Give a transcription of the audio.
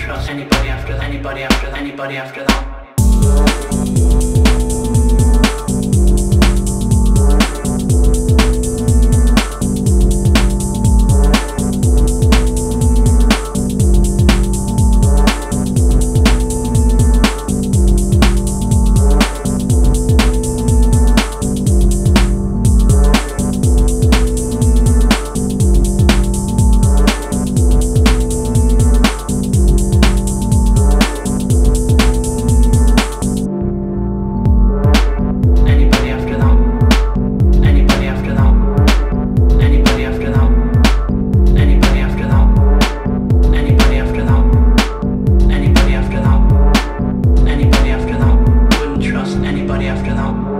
trust anybody after anybody after anybody after that. after that.